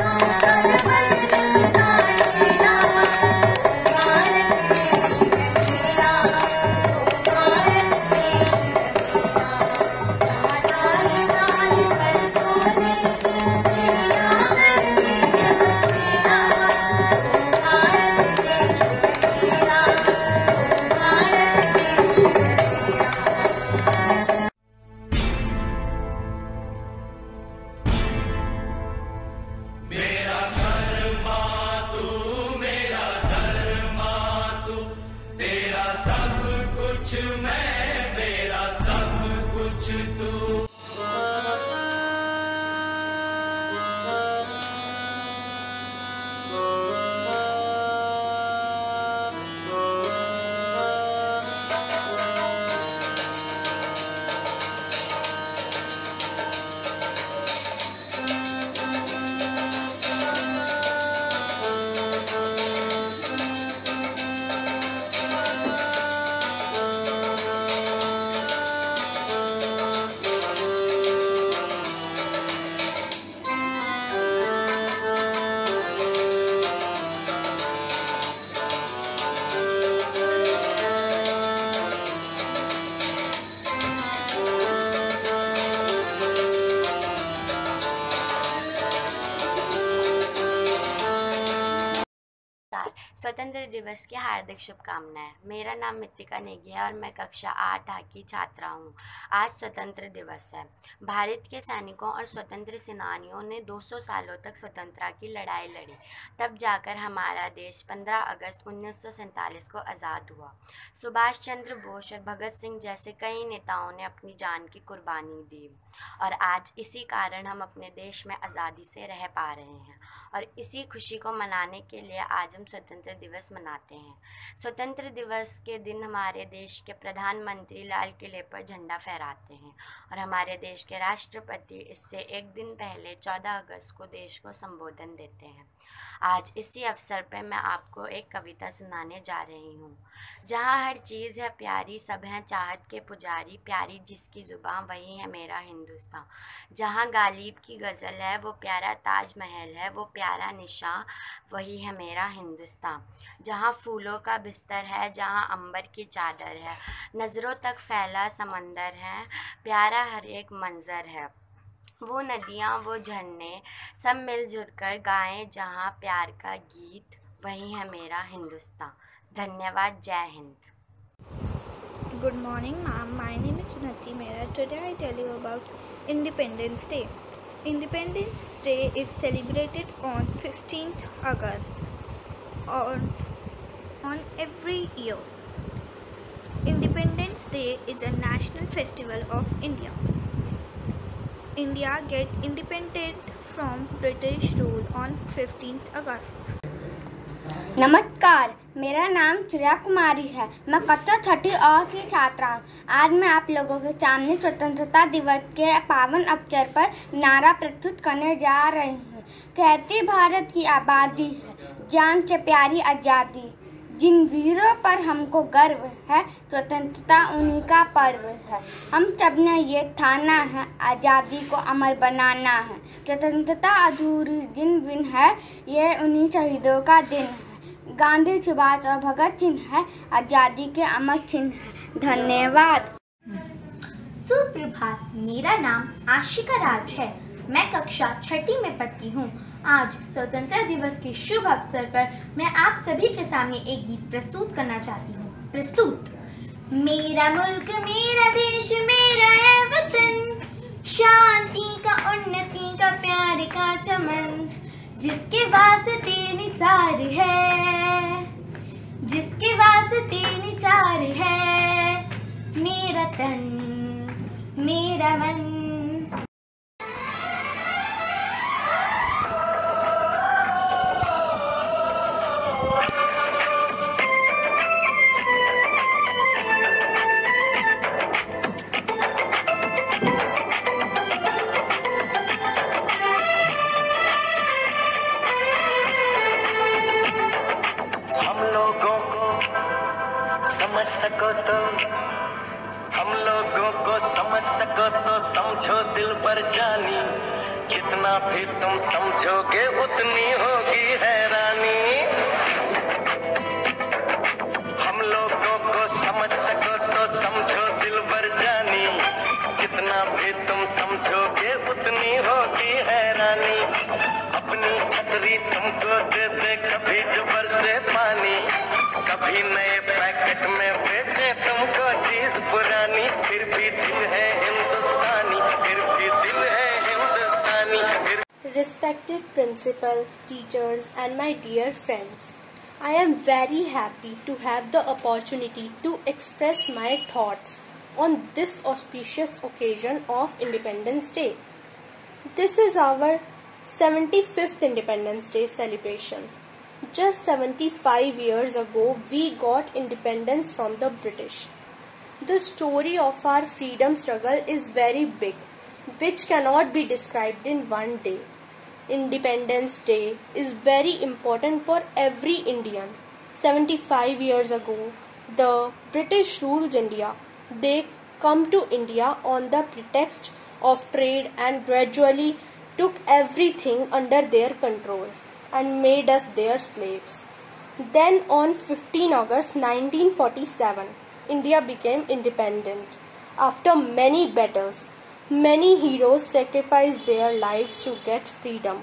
Bye. स्वतंत्र दिवस की हार्दिक शुभकामनाएँ। मेरा नाम मितिका नेगी है और मैं कक्षा आठ आ की छात्रा हूँ। आज स्वतंत्र दिवस है। भारत के सैनिकों और स्वतंत्र सेनानियों ने 200 सालों तक स्वतंत्रता की लड़ाई लड़ी। तब जाकर हमारा देश 15 अगस्त उन्नीस सौ सैंतालीस को आज़ाद हुआ। सुभाष चंद्र बोस और भगत सिंह जैसे कई नेताओं ने अपनी जान की कुर्बानी दी। और आज इसी कारण हम अपने देश में आज़ादी से रह पा रहे हैं। और इसी खुशी को मनाने के लिए आज हम स्वतंत्र दिवस मनाते हैं। स्वतंत्र दिवस के दिन हमारे देश के प्रधानमंत्री लाल किले पर झंडा फहराते हैं और हमारे देश के राष्ट्रपति इससे एक दिन पहले 14 अगस्त को देश को संबोधन देते हैं। आज इसी अवसर पर मैं आपको एक कविता सुनाने जा रही हूँ। जहाँ हर चीज़ है प्यारी, सब हैं चाहत के पुजारी, प्यारी जिसकी ज़ुबान वही है मेरा हिंदुस्तान। जहाँ गालिब की गज़ल है, वो प्यारा ताज महल है, वो प्यारा निशान वही है मेरा हिंदुस्तान। जहाँ फूलों का बिस्तर है, जहाँ अंबर की चादर है, नज़रों तक फैला समंदर है, प्यारा हर एक मंज़र है। वो नदियाँ, वो झरने सब मिलजुल कर गाएँ जहाँ प्यार का गीत, वही है मेरा हिंदुस्तान। धन्यवाद, जय Hind. Good morning ma'am my name is Sunti मेरा today I tell you about independence day independence day is celebrated on fifteen August और on every year independence day is a national festival of India India get independent from British rule on 15th August. नमस्कार, मेरा नाम श्रेया कुमारी है। मैं कक्षा छठी और की छात्रा हूँ। आज मैं आप लोगों के सामने स्वतंत्रता दिवस के पावन अवसर पर नारा प्रस्तुत करने जा रही हूँ। कहती भारत की आबादी है। जान से प्यारी आज़ादी। जिन वीरों पर हमको गर्व है, स्वतंत्रता उन्हीं का पर्व है। हम सबने ये ठाना है, आज़ादी को अमर बनाना है। स्वतंत्रता अधूरी दिन है, ये उन्हीं शहीदों का दिन है। गांधी सुभाष और भगत सिंह है, आज़ादी के अमर चिन्ह है। धन्यवाद। सुप्रभात, मेरा नाम आशिका राज है। मैं कक्षा छठी में पढ़ती हूँ। आज स्वतंत्रता दिवस के शुभ अवसर पर मैं आप सभी के सामने एक गीत प्रस्तुत करना चाहती हूँ। प्रस्तुत। मेरा मुल्क, मेरा देश, मेरा है वतन, शांति का, उन्नति का, प्यार का चमन, जिसके वास्ते निसार है, जिसके वास्ते निसार है, मेरा तन, मेरा मन। तो हम लोगों को समझ सको तो समझो दिल पर जानी। जितना भी तुम समझोगे उतनी होगी हैरानी। हम लोगों को समझ सको तो समझो दिल भर जानी। जितना भी तुम समझोगे उतनी होगी हैरानी। अपनी छतरी तुमको दे दे कभी जुबर से पानी। कभी नए Respected principal, teachers, and my dear friends, I am very happy to have the opportunity to express my thoughts on this auspicious occasion of Independence Day. This is our 75th Independence Day celebration. Just 75 years ago, we got independence from the British. The story of our freedom struggle is very big, which cannot be described in one day. Independence Day is very important for every Indian. 75 years ago, the British ruled India. They come to India on the pretext of trade and gradually took everything under their control and made us their slaves. Then on 15 August 1947, India became independent. After many battles, many heroes sacrificed their lives to get freedom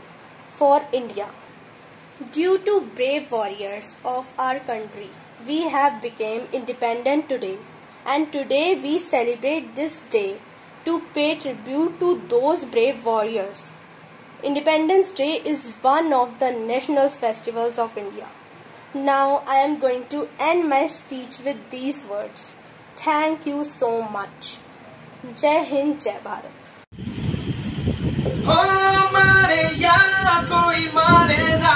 for India. Due to brave warriors of our country, we have become independent today. And today we celebrate this day to pay tribute to those brave warriors. Independence Day is one of the national festivals of India. Now I am going to end my speech with these words. Thank you so much. जय हिंद, जय भारत। हो मारे या कोई मारे ना,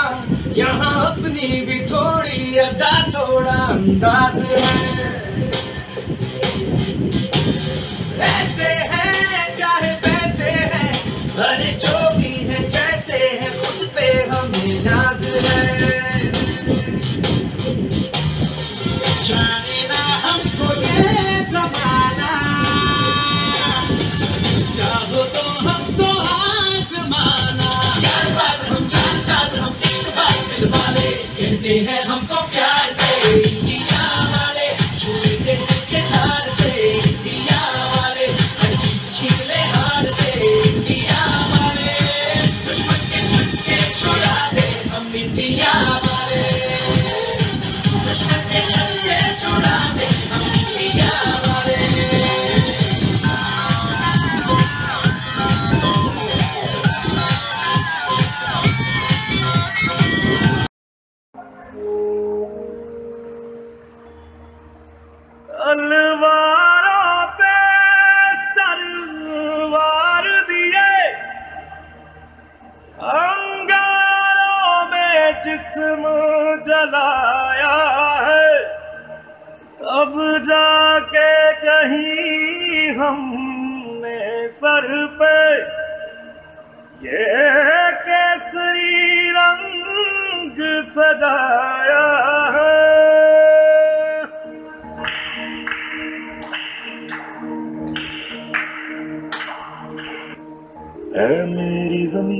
यहाँ अपनी भी थोड़ी अदा, थोड़ा अंदाज है। जलाया है। तब जाके कहीं हमने सर पे ये केसरी रंग सजाया है। है मेरी जमी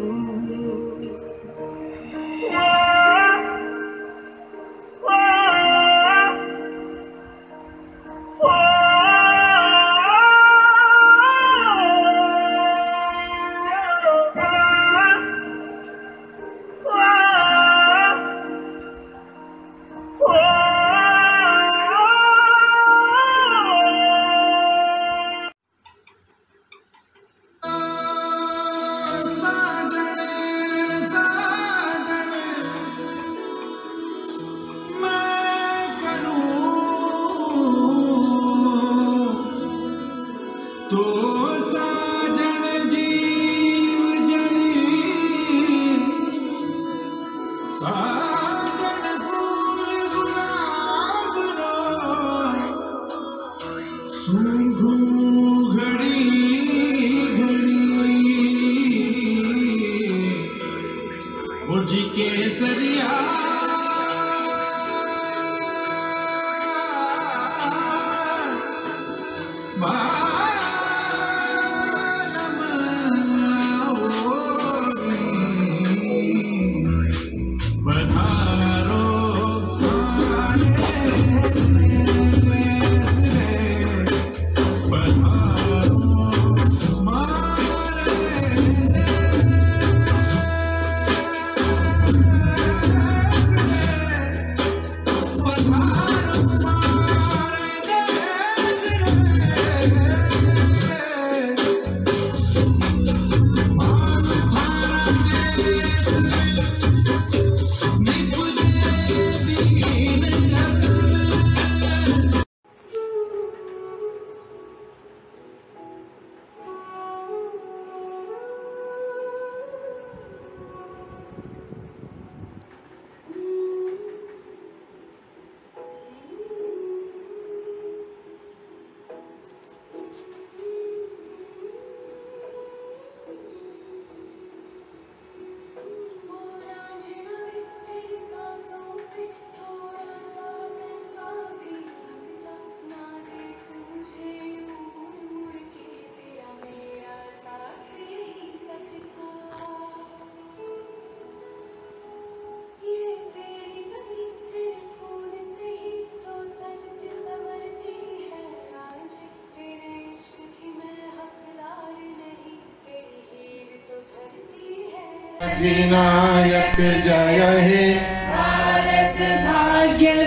विनायक जय हे। भारत भाग्य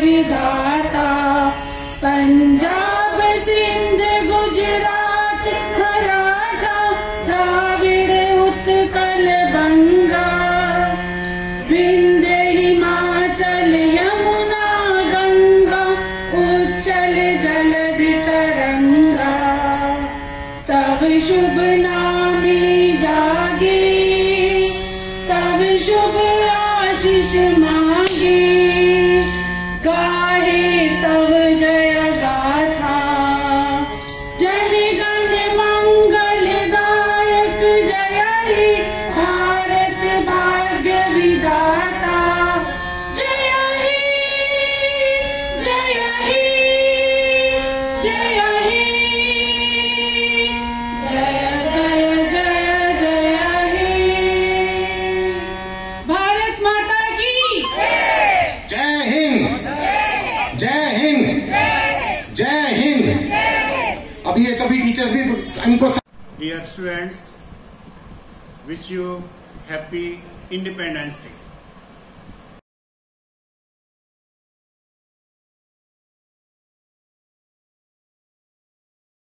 टीचर्स भी इनको dear students wish you happy independence day